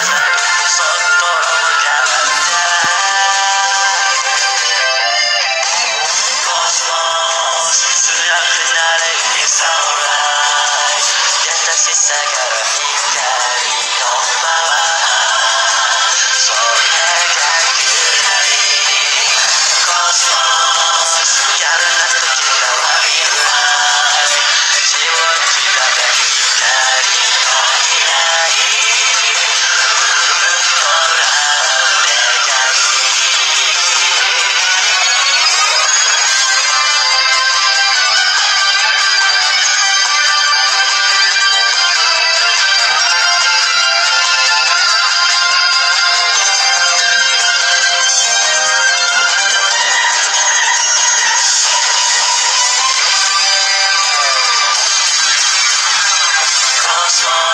Ha ha ha! Let's!